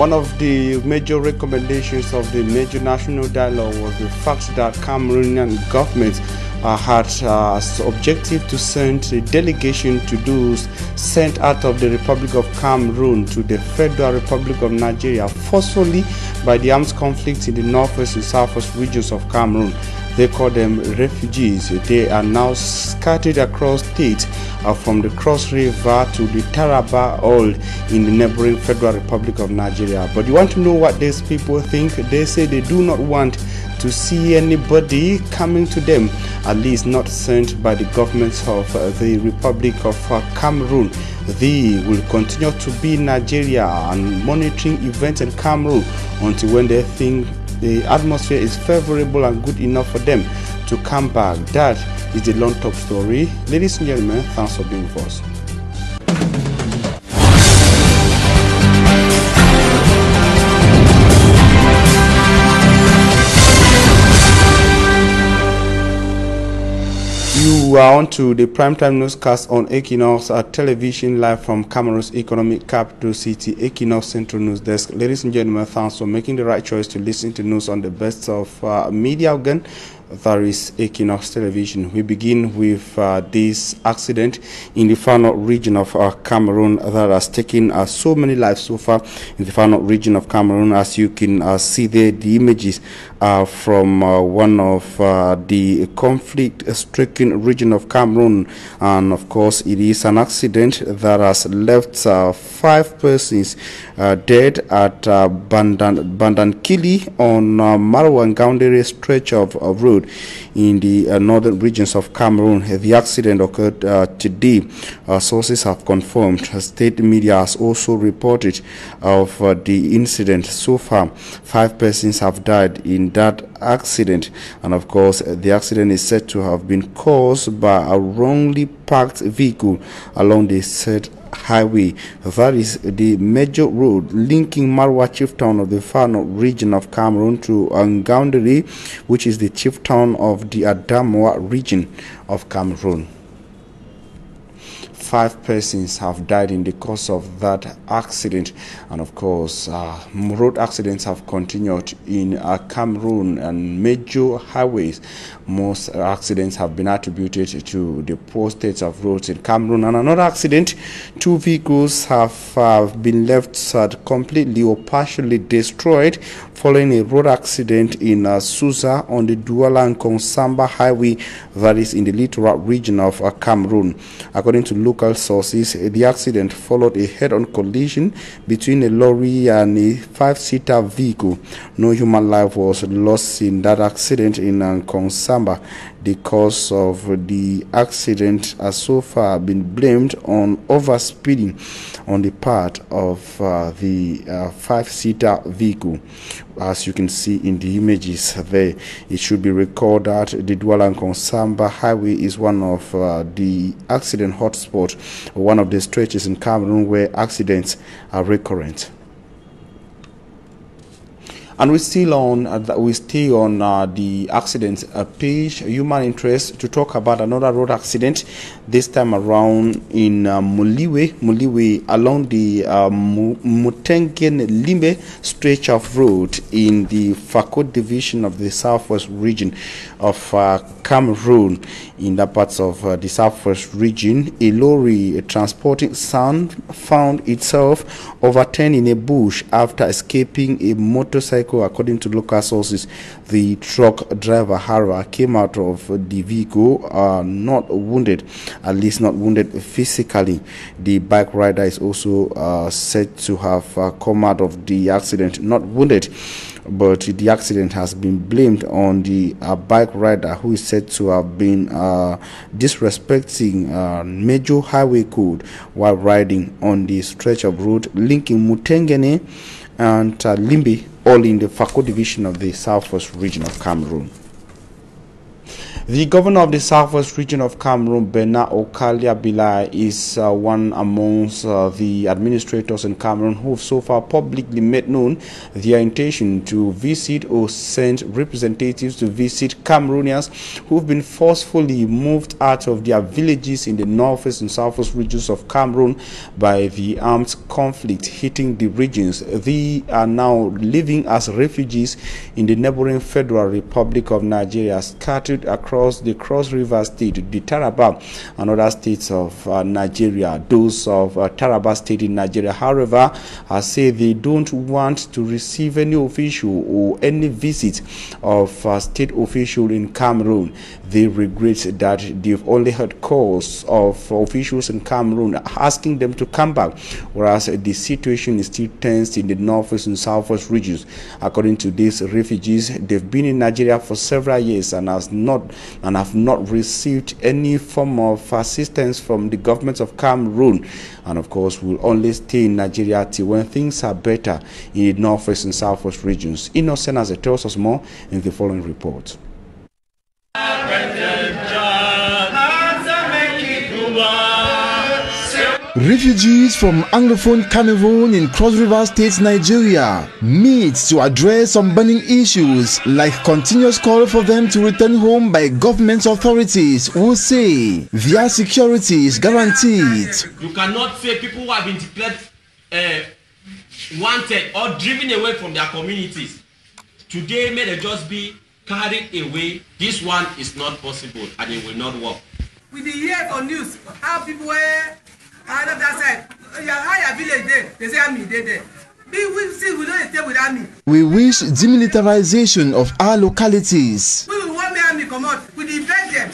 One of the major recommendations of the major national dialogue was the fact that Cameroonian government uh, had uh, objective to send a delegation to those sent out of the Republic of Cameroon to the Federal Republic of Nigeria forcefully by the armed conflict in the northwest and southwest regions of Cameroon. They call them refugees. They are now scattered across states uh, from the Cross River to the Taraba, all in the neighboring Federal Republic of Nigeria. But you want to know what these people think? They say they do not want to see anybody coming to them, at least not sent by the governments of uh, the Republic of uh, Cameroon. They will continue to be Nigeria and monitoring events in Cameroon until when they think the atmosphere is favorable and good enough for them to come back. That is the long top story. Ladies and gentlemen, thanks for being with us. You are on to the primetime newscast on Equinoxe uh, television live from Cameroon's economic capital city, Equinoxe Central News Desk. Ladies and gentlemen, thanks for making the right choice to listen to news on the best of uh, media again that is Equinoxe Television. We begin with uh, this accident in the final region of uh, Cameroon that has taken uh, so many lives so far in the final region of Cameroon. As you can uh, see there, the images are from uh, one of uh, the conflict-stricken region of Cameroon, and of course, it is an accident that has left five persons dead at uh, Bandan Bandankili on uh, Marwan stretch of, of road in the uh, northern regions of Cameroon. The accident occurred uh, today. Uh, sources have confirmed. State media has also reported of uh, the incident. So far, five persons have died in that accident, and of course, the accident is said to have been caused by a wrongly parked vehicle along the said highway. That is the major road linking Maroua chief town of the far north region of Cameroon to Ngaoundéré, which is the chief town of the Adamawa region of Cameroon five persons have died in the course of that accident. And of course, uh, road accidents have continued in uh, Cameroon and major highways. Most accidents have been attributed to the poor state of roads in Cameroon. And another accident, two vehicles have uh, been left completely or partially destroyed following a road accident in uh, Souza on the Douala Nkongsamba highway that is in the littoral region of uh, Cameroon. According to local sources, the accident followed a head-on collision between a lorry and a five-seater vehicle. No human life was lost in that accident in uh, Nkongsamba. The cause of the accident has so far been blamed on overspeeding on the part of uh, the uh, five-seater vehicle. As you can see in the images there it should be recalled that the Douala Nkongsamba highway is one of uh, the accident hotspots one of the stretches in Cameroon where accidents are recurrent and we're still on uh, we stay on uh, the accident uh, page human interest to talk about another road accident this time around in uh, Muliwe Muliwe along the uh, Mutengene Limbe stretch of road in the Fako division of the southwest region of uh, Cameroon. In the parts of uh, the southwest region a lorry transporting sand found itself overturned in a bush after escaping a motorcycle According to local sources, the truck driver Hara came out of the vehicle uh, not wounded, at least not wounded physically. The bike rider is also uh, said to have uh, come out of the accident not wounded but the accident has been blamed on the uh, bike rider who is said to have been uh, disrespecting uh, major highway code while riding on the stretch of road linking Mutengene and uh, Limbe all in the Fako division of the southwest region of Cameroon. The governor of the southwest region of Cameroon, Bernard Okalia Bilai, is uh, one amongst uh, the administrators in Cameroon who have so far publicly made known their intention to visit or send representatives to visit Cameroonians who have been forcefully moved out of their villages in the northwest and southwest regions of Cameroon by the armed conflict hitting the regions. They are now living as refugees in the neighboring Federal Republic of Nigeria, scattered across the Cross River State, the Taraba, and other states of uh, Nigeria. Those of uh, Taraba State in Nigeria, however, uh, say they don't want to receive any official or any visit of uh, state official in Cameroon. They regret that they've only heard calls of officials in Cameroon asking them to come back, whereas the situation is still tense in the northwest and southwest regions. According to these refugees, they've been in Nigeria for several years and has not and have not received any form of assistance from the government of Cameroon. And of course, will only stay in Nigeria till when things are better in the northwest and southwest regions. Innocent as it tells us more in the following report. Refugees from Anglophone Cameroon in Cross River State, Nigeria meet to address some burning issues like continuous call for them to return home by government authorities who say their security is guaranteed. You cannot say people who have been declared uh, wanted or driven away from their communities today may they just be carried away. This one is not possible and it will not work. We dey hear for news how people wey that side. Your how your village dey they say army dey there we see we no dey stay with army. We wish demilitarization of our localities. we we wan make army comot we dey beg dem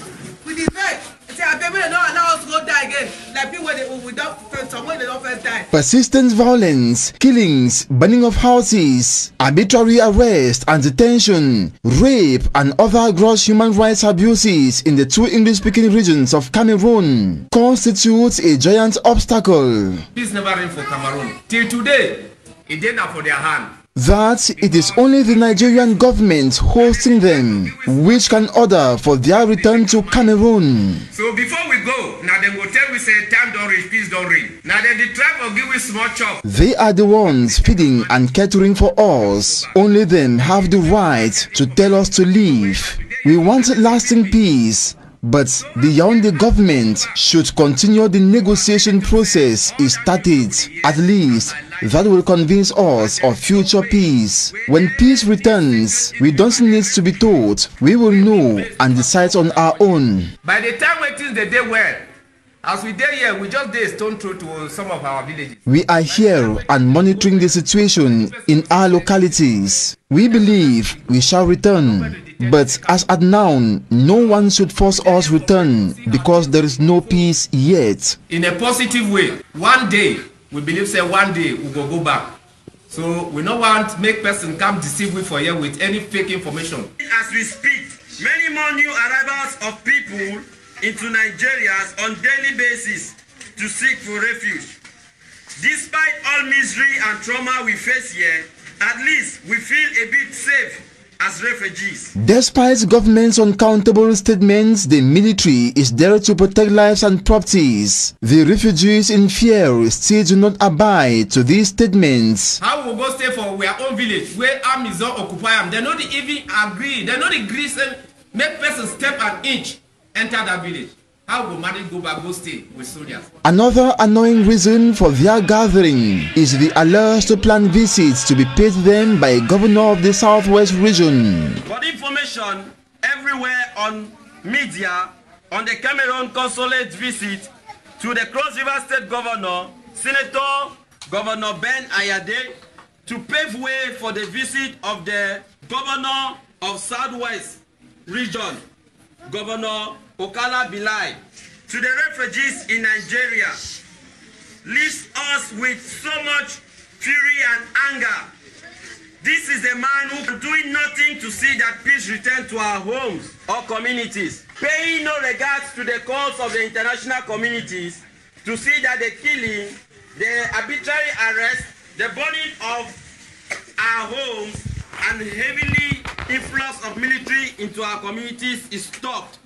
we dey beg say abeg make dem no allow us go die again like people wey dey we don some wey dey don first die. Persistent violence, killings, burning of houses, arbitrary arrest and detention, rape, and other gross human rights abuses in the two English speaking regions of Cameroon constitutes a giant obstacle. Peace never reign for Cameroon. Till today, e dey na for their hand. That it is only the Nigerian government hosting them which can order for their return to Cameroon. So before we go, now dem go tell we say time don't reach, peace don reign. Na dem dey try for give us small chop. They are the ones feeding and catering for us. Only them have the right to tell us to leave. We want lasting peace. But beyond the government should continue the negotiation process is started. At least that will convince us of future peace. When peace returns, we don't need to be told. We will know and decide on our own. By the time things dey dey well, as we dey here, we just dey stone throw to some of our villages. We are here and monitoring the situation in our localities. We believe we shall return. But as at now, no one should force us return because there is no peace yet. In a positive way, one day, we believe say one day we go go back. So we no want make person come deceive we for here with any fake information. As we speak, many more new arrivals of people into Nigeria on daily basis to seek for refuge. Despite all misery and trauma we face here, at least we feel a bit safe as refugees. Despite government's uncountable statements, the military is there to protect lives and properties. The refugees in fear still do not abide to these statements. How we go stay for our own village where army don occupy am? Dem no dey even agree. Dem no dey gree say make person step an inch enter that village. How we go manage go back go stay with soldiers? Another annoying reason for their gathering is the alert to plan visits to be paid them by governor of the southwest region. For information, everywhere on media, on the Cameroon consulate visit to the Cross River State Governor, Senator Governor Ben Ayade, to pave way for the visit of the Governor of Southwest Region, Governor Okala Bilai, to the refugees in Nigeria, leaves us with so much fury and anger. This is a man who doing nothing to see that peace return to our homes or communities, paying no regards to the calls of the international communities to see that the killing, the arbitrary arrest, the burning of our homes, and heavily influx of military into our communities is stopped.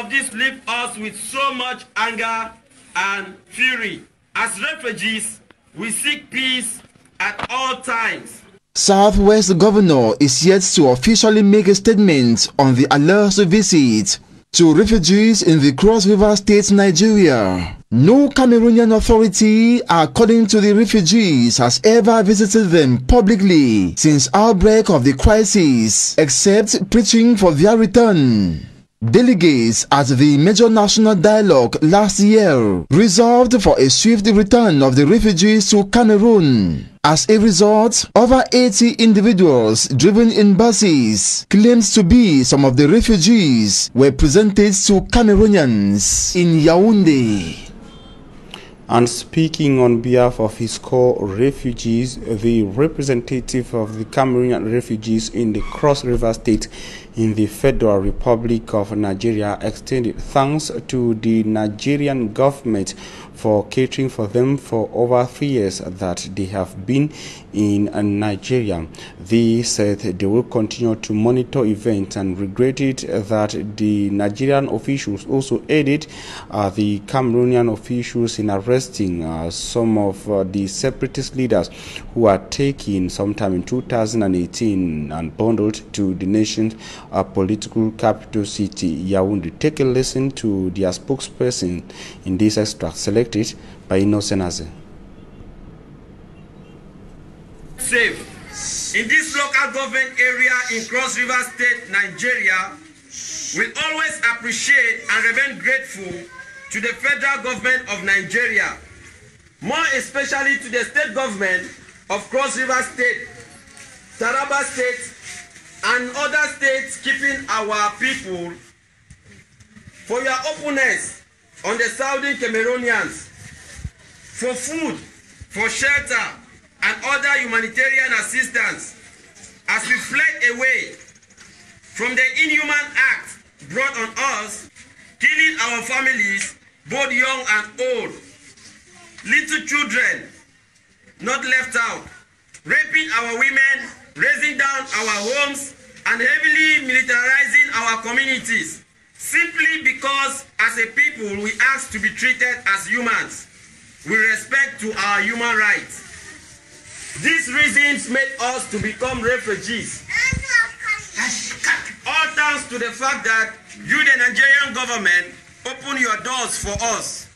Of this leaves us with so much anger and fury. As refugees, we seek peace at all times. Southwest Governor is yet to officially make a statement on the alleged visit to refugees in the Cross River State, Nigeria. No Cameroonian authority, according to the refugees, has ever visited them publicly since outbreak of the crisis, except preaching for their return. Delegates at the Major National Dialogue last year resolved for a swift return of the refugees to Cameroon. As a result, over 80 individuals driven in buses claimed to be some of the refugees were presented to Cameroonians in Yaoundé. And speaking on behalf of his core refugees, the representative of the Cameroonian refugees in the Cross River State in the Federal Republic of Nigeria extended thanks to the Nigerian government for catering for them for over three years that they have been in Nigeria. They said they will continue to monitor events and regretted that the Nigerian officials also aided uh, the Cameroonian officials in arresting uh, some of uh, the separatist leaders who were taken sometime in 2018 and bundled to the nation's uh, political capital city, Yaoundé. Take a listen to their spokesperson in this extract selected by Innocent Aze. Safe. In this local government area in Cross River State, Nigeria, we always appreciate and remain grateful to the federal government of Nigeria, more especially to the state government of Cross River State, Taraba State, and other states keeping our people for your openness on the Southern Cameroonians, for food, for shelter, and other humanitarian assistance as we fled away from the inhuman act brought on us, killing our families, both young and old, little children not left out, raping our women, raising down our homes, and heavily militarizing our communities, simply because as a people we ask to be treated as humans with respect to our human rights. These reasons made us to become refugees. All thanks to the fact that you, the Nigerian government, open your doors for us.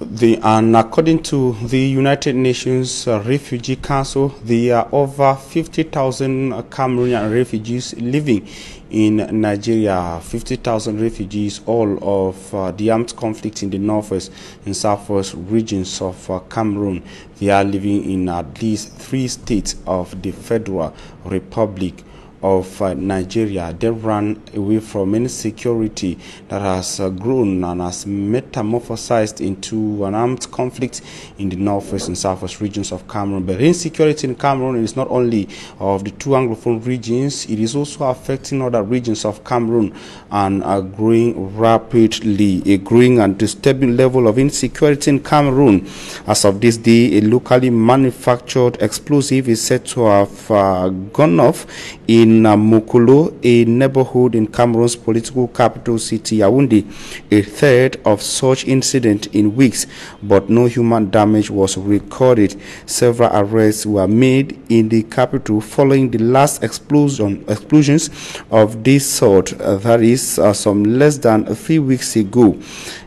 The, and according to the United Nations uh, Refugee Council, there are over 50,000 Cameroonian refugees living in Nigeria. 50,000 refugees, all of uh, the armed conflict in the northwest and southwest regions of uh, Cameroon. They are living in at least three states of the Federal Republic of uh, Nigeria. They ran away from insecurity that has uh, grown and has metamorphosized into an armed conflict in the northwest and southwest regions of Cameroon. But insecurity in Cameroon is not only of the two Anglophone regions, it is also affecting other regions of Cameroon and are growing rapidly. A growing and disturbing level of insecurity in Cameroon. As of this day, a locally manufactured explosive is said to have uh, gone off in in Mokolo, a neighborhood in Cameroon's political capital city, Yaoundé, a third of such incident in weeks, but no human damage was recorded. Several arrests were made in the capital following the last explosion explosions of this sort, uh, that is, uh, some less than three weeks ago.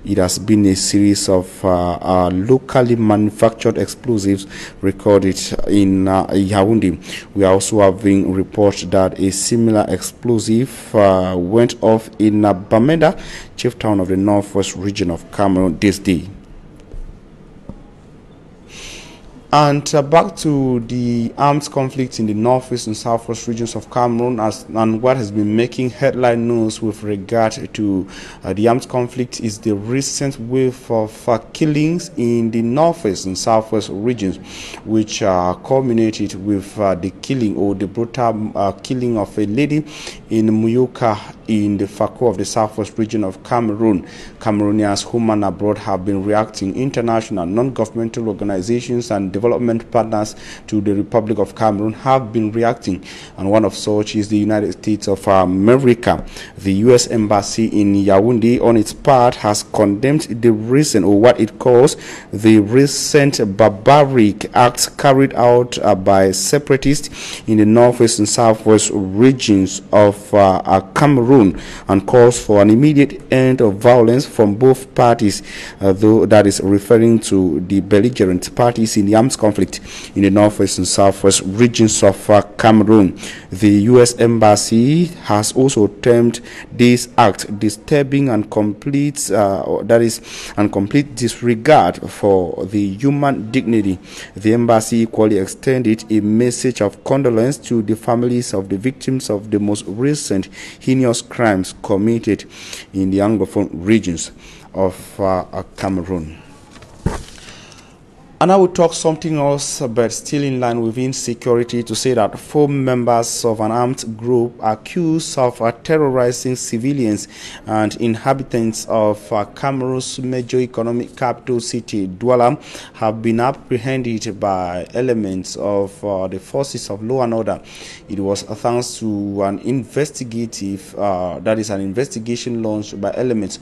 It has been a series of uh, uh locally manufactured explosives recorded in uh, Yaoundé. We are also having reports that a similar explosive uh, went off in Bamenda, chief town of the northwest region of Cameroon this day. And uh, back to the armed conflict in the northwest and southwest regions of Cameroon, as, and what has been making headline news with regard to uh, the armed conflict is the recent wave of uh, killings in the northwest and southwest regions, which uh, culminated with uh, the killing or the brutal uh, killing of a lady in Muyuka in the Fako of the southwest region of Cameroon. Cameroonians home and abroad have been reacting. International non-governmental organizations and development partners to the Republic of Cameroon have been reacting, and one of such is the United States of America. The U.S. Embassy in Yaoundé, on its part, has condemned the recent, or what it calls the recent barbaric acts carried out uh, by separatists in the northwest and southwest regions of uh, uh, Cameroon and calls for an immediate end of violence from both parties, uh, though that is referring to the belligerent parties in the conflict in the northwest and southwest regions of uh, Cameroon. The U.S. Embassy has also termed this act disturbing and complete, uh, that is, and complete disregard for the human dignity. The embassy equally extended a message of condolence to the families of the victims of the most recent heinous crimes committed in the Anglophone regions of uh, Cameroon. And I will talk something else, but still in line with insecurity, to say that four members of an armed group accused of uh, terrorizing civilians and inhabitants of uh, Cameroon's major economic capital city, Douala, have been apprehended by elements of uh, the forces of law and order. It was thanks to an investigative, uh, that is, an investigation launched by elements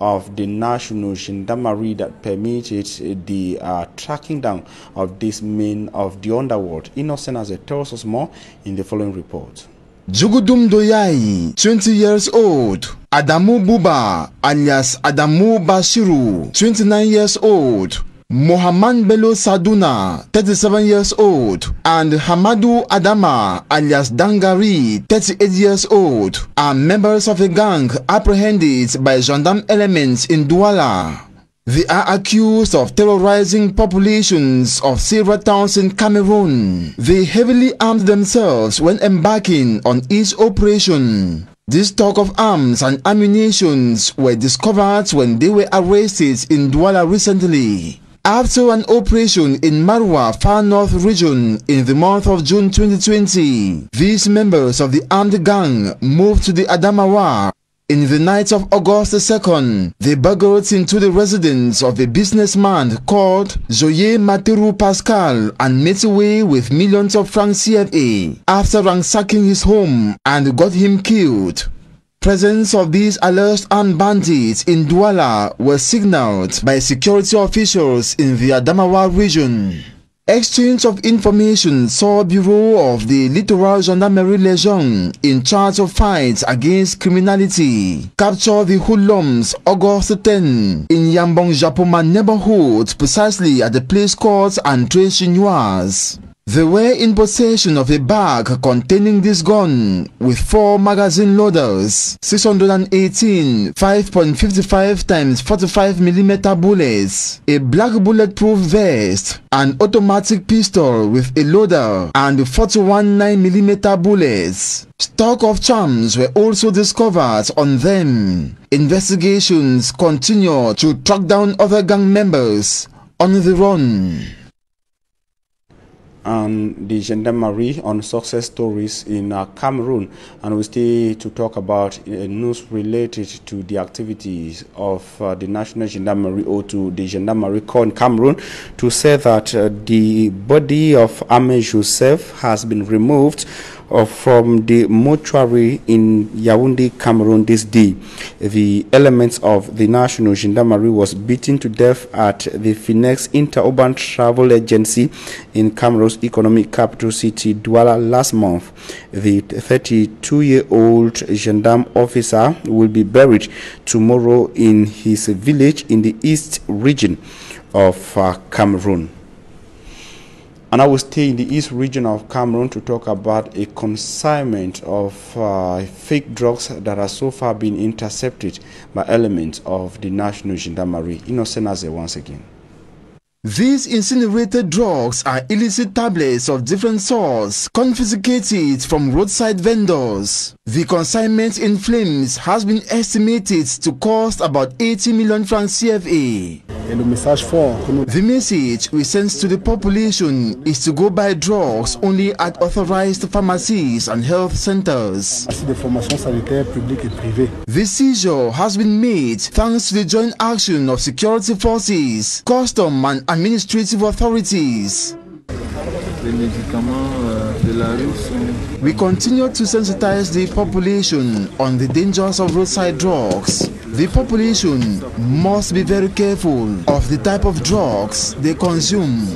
of the national gendarmerie that permitted the uh, tracking down of this men of the underworld. Innocent Aze tells us more in the following report. Jugudum Doyai, 20 years old. Adamu Buba, alias Adamu Bashiru, 29 years old. Mohamed Bello Saduna, 37 years old, and Hamadu Adama, alias Dangari, 38 years old, are members of a gang apprehended by gendarme elements in Douala. They are accused of terrorizing populations of several towns in Cameroon. They heavily armed themselves when embarking on each operation. This stock of arms and ammunitions were discovered when they were arrested in Douala recently. After an operation in Maroua, far north region in the month of June 2020, these members of the armed gang moved to the Adamawa. In the night of August 2nd, they burgled into the residence of a businessman called Joye Materu Pascal and made away with millions of francs CFA after ransacking his home and got him killed. Presence of these alleged armed bandits in Douala was signaled by security officials in the Adamawa region. Exchange of information saw Bureau of the Littoral Gendarmerie Legion in charge of fights against criminality capture the hoodlums August 10 in Yambong Japoma neighborhood precisely at the place called Andre Chinoise. They were in possession of a bag containing this gun with four magazine loaders, 618 5.55 times 45 millimeter bullets, a black bulletproof vest, an automatic pistol with a loader, and 41 9 millimeter bullets. Stock of charms were also discovered on them. Investigations continue to track down other gang members on the run and the gendarmerie on success stories in uh, Cameroon. And we stay to talk about uh, news related to the activities of uh, the National Gendarmerie or to the Gendarmerie Corps in Cameroon to say that uh, the body of Ahmed Joseph has been removed from the mortuary in Yaoundé, Cameroon this day. The elements of the National Gendarmerie was beaten to death at the Finex Interurban Travel Agency in Cameroon's economic capital city, Douala, last month. The 32-year-old gendarme officer will be buried tomorrow in his village in the east region of uh, Cameroon. And I will stay in the east region of Cameroon to talk about a consignment of uh, fake drugs that has so far been intercepted by elements of the National Gendarmerie. Innocent Aze once again. These incinerated drugs are illicit tablets of different sorts confiscated from roadside vendors. The consignment in flames has been estimated to cost about 80 million francs CFA. The message we send to the population is to go buy drugs only at authorized pharmacies and health centers. The seizure has been made thanks to the joint action of security forces, custom and administrative authorities. We continue to sensitize the population on the dangers of roadside drugs. The population must be very careful of the type of drugs they consume.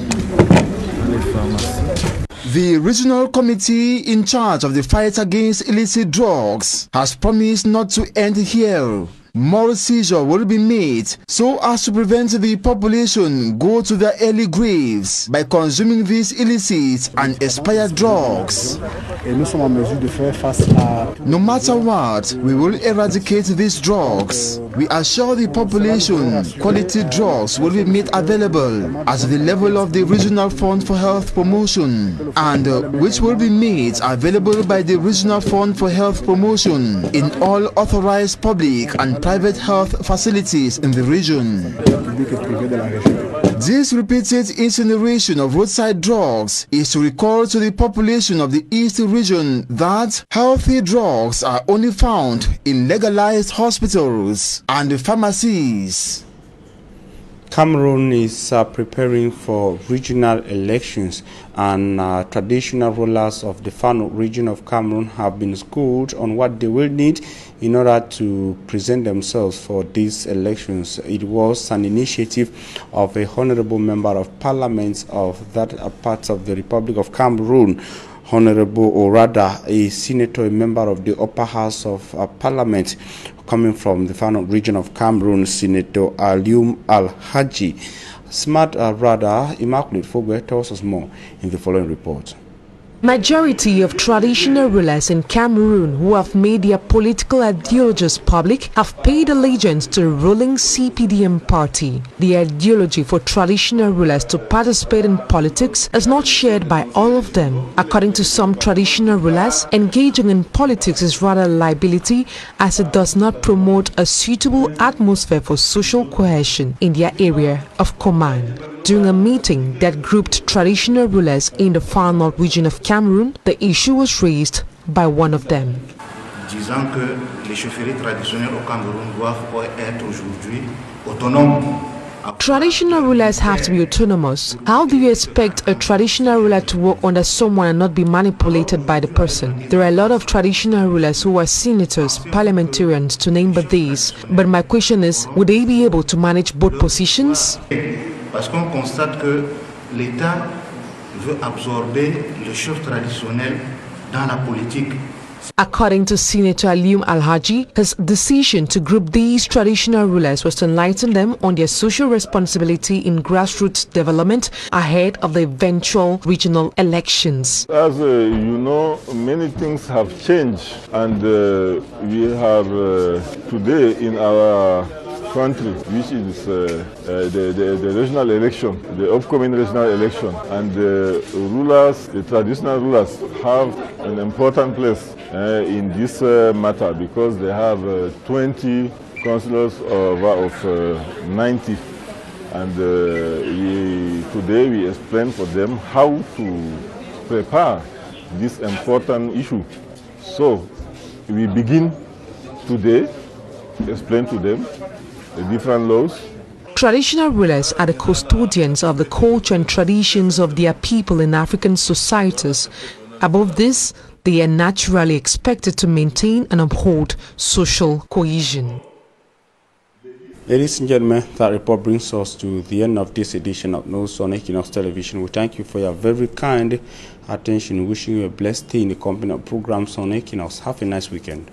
The regional committee in charge of the fight against illicit drugs has promised not to end here. More seizure will be made so as to prevent the population go to their early graves by consuming these illicit and expired drugs. et nous sommes en mesure de faire face à No matter what, we will eradicate these drugs. We assure the population quality drugs will be made available at the level of the Regional Fund for Health Promotion and uh, which will be made available by the Regional Fund for Health Promotion in all authorized public and private health facilities in the region. This repeated incineration of roadside drugs is to recall to the population of the East region that healthy drugs are only found in legalized hospitals and pharmacies. Cameroon is uh, preparing for regional elections, and uh, traditional rulers of the Far North region of Cameroon have been schooled on what they will need in order to present themselves for these elections. It was an initiative of a honorable member of parliament of that part of the Republic of Cameroon. Honorable, or rather, a senator, a member of the upper house of uh, parliament, coming from the Far North region of Cameroon, Senator Alium Al Haji. Smart uh, rather, Immaculate Fogwe tells us more in the following report. Majority of traditional rulers in Cameroon who have made their political ideologies public have paid allegiance to the ruling CPDM party. The ideology for traditional rulers to participate in politics is not shared by all of them. According to some traditional rulers, engaging in politics is rather a liability as it does not promote a suitable atmosphere for social cohesion in their area of command. During a meeting that grouped traditional rulers in the far north region of Cameroon, the issue was raised by one of them. disant que les traditionnelles au Cameroun doivent être aujourd'hui autonomes. Traditional rulers have to be autonomous. How do you expect a traditional ruler to work under someone and not be manipulated by the person? There are a lot of traditional rulers who are senators, parliamentarians, to name but these. But my question is, would they be able to manage both positions? Parce qu'on constate que l'État veut absorber le chef traditionnel dans la politique. According to Senator Alium Al-Haji, his decision to group these traditional rulers was to enlighten them on their social responsibility in grassroots development ahead of the eventual regional elections. As uh, you know, many things have changed, and uh, we have uh, today in our country, which is uh, uh, the, the, the regional election, the upcoming regional election, and the rulers, the traditional rulers, have an important place uh, in this uh, matter because they have uh, 20 councillors of, of uh, 90 and uh, we, today we explain for them how to prepare this important issue. So we begin today, explain to them the different laws. Traditional rulers are the custodians of the culture and traditions of their people in African societies. Above this, they are naturally expected to maintain and uphold social cohesion. Ladies and gentlemen, that report brings us to the end of this edition of News on Equinoxe Television. We thank you for your very kind attention. Wishing you a blessed day in the company of programs on Equinoxe. Have a nice weekend.